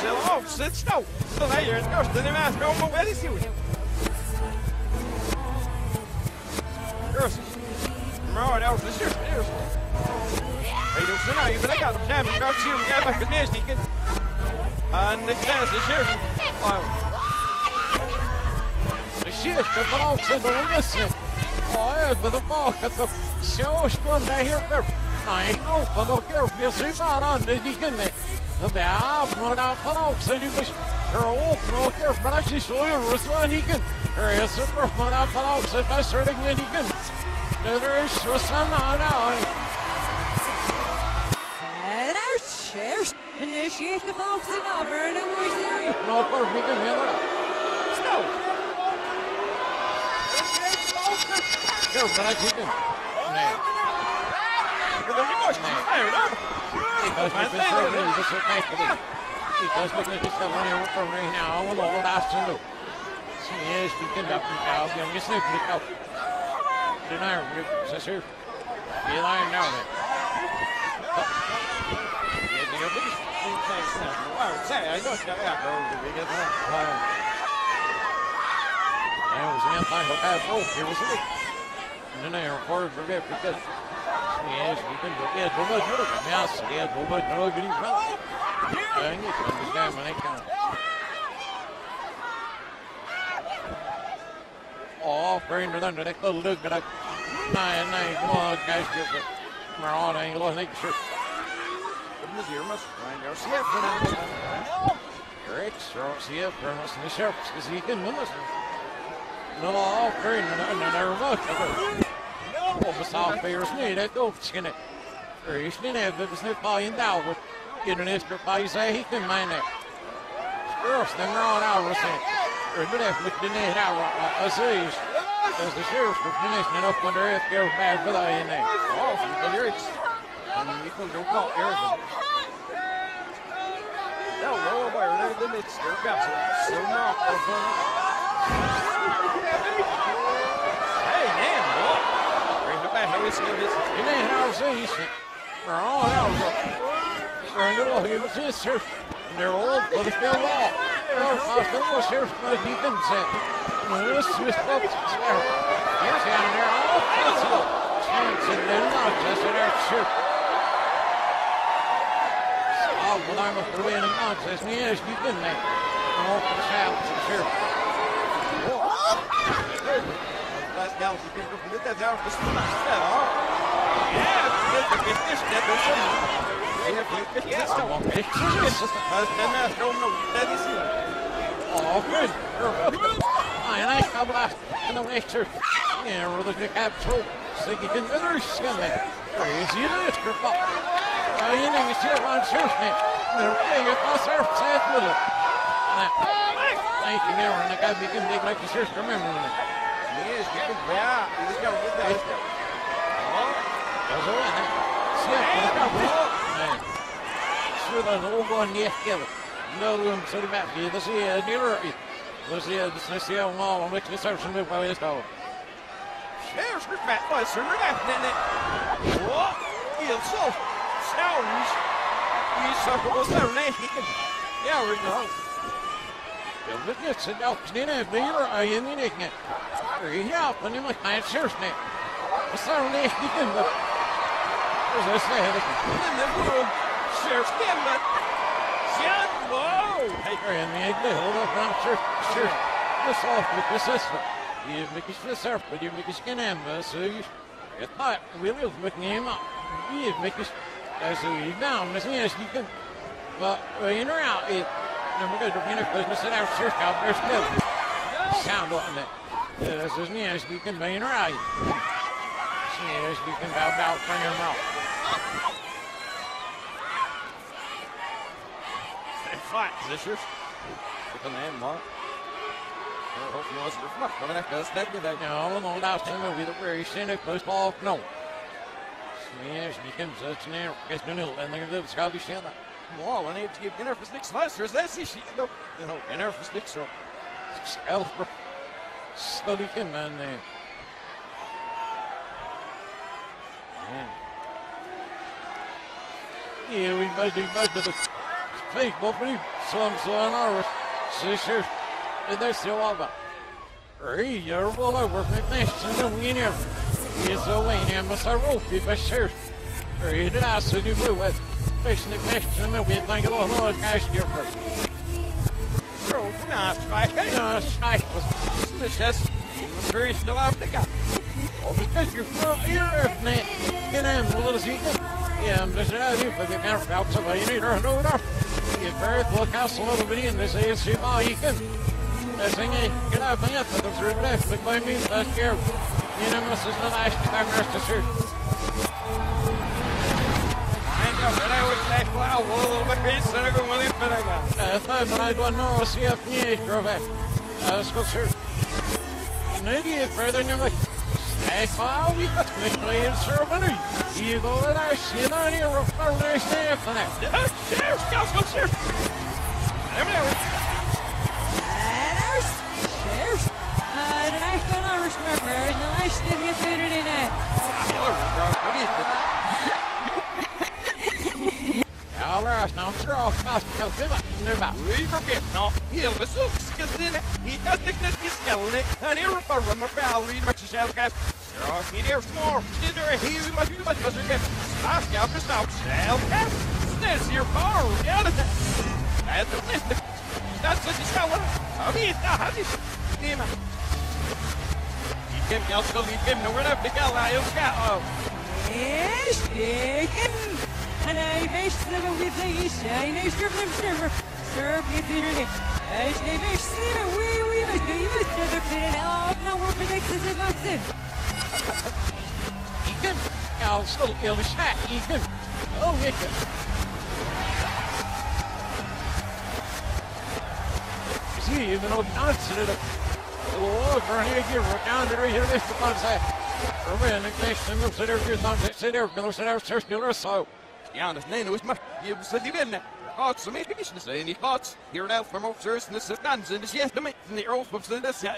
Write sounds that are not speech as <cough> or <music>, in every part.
Angel avsluttstall! Denne gjør skorstenen i Asker om OL i fjor. Mörd avslutt kjørsten i Russland. Høydoksen er jo på den kanten. Kjemper av kjøringen er mørket nedstikken. Han kneser kjørsten. Kyrkan på avsidan av Russland. Ja, ögonen och bakat och så spundar helt upp. Nej, knoparna åker upp i sin varandra. About Mona Paloxanimus, Carol Proker, Francis Lawyer, Ruslanigin, Harrison for Mona Palox, and Mastering Linigin. There's Susanna. Cheers. Initiate the box in over oh, and away. No, for me, can hear that. Stop. Here, but I keep him been serving this is thankfully. Because we're going to start running from right now with all last to do. Yes, we can up and down. Young is sleeping it out. Deny rip, sister. Be lying the it's got that. Was bad boat. Here was it. And then I recorded for it because yes, we can do it. But what you're a mouse, yes, but what you're getting from. I need to understand when I can. Oh, brain with under that little look at I. Nine, nine, come guys, get it. We're on angle, I think, sure. Goodness, you must find your ship. Great, see if we're listening to sheriffs, because he can listen. No, all brain, and I never det snett på en dag och genom nästa på sig hit en man. Skurs den ran av och sen. Är det för mycket ner och precis. As the sheriff for finishing up under it go bad for the. Oh, så det är ju You can go call Arizona. Ja, då var det det lite större. Så bra. In house east. They're out. They're here. They're old, but it's still law. Well, hospital was here for the deacons. This is up there. Here's down there. All possible. And then not just in our ship. Oh, well, I'm a three and a nonsense. Yes, you can make. The south, is not that. Yeah, it's this. That is it. Yeah, it's I want pictures. Den är från Norden i sin. Oh, good. I and I come last in the winter. Yeah, we're looking at capsule. Thinking other stomach. Crazy little pop. I ain't even sure on surfing. They're playing across our side with it. Thank you, there, and I got to be big like the surf remember it. Yes, you can. Yeah, you just gotta get that. That's all right. See, I'm going to Sure, there's all one yes, give it. No room, so the map, this is a nearer. This is this is a wall on which the surf should move by <laughs> this dog. There's the fat buster. We're not in it. What? It's so sounds. You sucker was so nasty. Yeah, we're going. Jag vet inte, så jag knäna blir jag in i det. Ja, men det måste jag köra snä. Och så är det lite ändå. Och så säger det. In the world, Sheriff Gambit. Shut whoa. Hey, and the hold up, I'm sure, sure. This off with this. You make it this up, but you make it skin amber, so you. It's not, we live with him up. You make it. So you down, as as you can. But, in or out, it. Nummer good, you know, because sit out, sure, out there still. Sound on it. As soon as you can be in right. As soon as you can bow, bow, bring him out. fight, sisters. Kan det hemma. Jag hoppas man ska snacka med detta stället där. Ja, och någon last time with a very cynic post off no. Smash becomes such an error. Guess no nil and they're the Scottish Santa. Well, I need to give dinner for six lessers. That's the shit. No, you know, dinner for six. So. Slowly come on there. Eh? Yeah, we must be most of the fake, but we some son or sisters, and they're still over. Hey, you're all over and the winner. Yes, the winner must have rope if I sure. Hey, did I see you blue it? Fishing the question and we think a lot of cash here first. bro, oh, nah, strike. Hey, No, strike this has very still out the guy. Oh, because you're from here, man. And I'm a little secret. Yeah, I'm just out here for the kind of out somebody need to know enough. You very well cast a little bit in this ASC ball you can. That's thing is, get out my for the left, but by me, that's care. You know, this is the last time rest assured. I ain't got that. I was like, wow, well, at this. I'm going to leave it again. Uh, third, but I don't know, see if me, drove it. Uh, let's go, sir. Maybe further than like. Hey, wow, we got to play in ceremony. You go and I see on here, we're further stay for that. Cheers, guys, go cheers. There we go. Cheers! Cheers! Uh, the nice one Irish member, and the nice thing you put it in it. Ja, röst now, throw fast, kill, give it, nu va. We forget now. Heel the silks is in it. He does the knit his skeleton. And here for a rummer valley, much as I'll guess. Sure, he there's more. Dinner, he must be much better get. Ask out for snout. Shall guess. This your bar. Yeah, that's the list. That's what you skeleton. I mean, that's it. Damn it. He came out, so he came nowhere left to go. I'll get out. Uh. Yes, chicken! And I wish them with the shiny strip them server. Serve you dinner again. As they wish them we we must do you must never fit it out. No more predictions in my sin. Ethan, I'll still kill the shot, Ethan. Oh, Ethan. See, even though Johnson did a Oh, for here, here, down there, here, this is one side. Ruben, the we'll sit there, here's not, sit there, we'll sit there, search the other side. Ja, das nein, ist mal, ihr seid die Wände. Gott, so mir ich das sehen, ich Gott. Hier und auf vom Officers, das ist ganz, das ist damit, die Officers, das ja.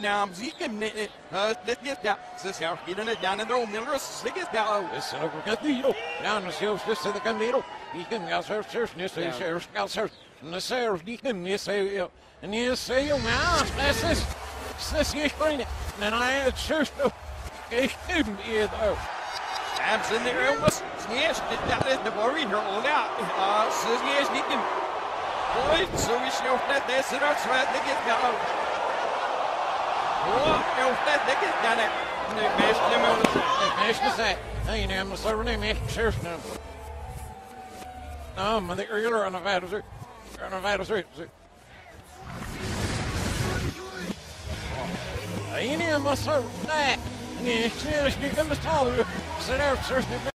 Now, sie kommen nicht, äh, das geht ja. Das ist ja, geht nicht down in the room, das ist ja. Listen, over got the needle. Down the hills, just to the candido. You can go search, and you say, search, go search. And the search, you can, you say, and you say, now, this. This is going and I had search, no. Couldn't be though. Abs in the room was, yes, that is the worry here all out. Uh, says yes, you can. Boy, so we show that this is our sweat, they down. Oh, no, that they get down there. The best in the regular on the vital, sir. On the vital, sir. Hey, you know, my server, that. And you see, you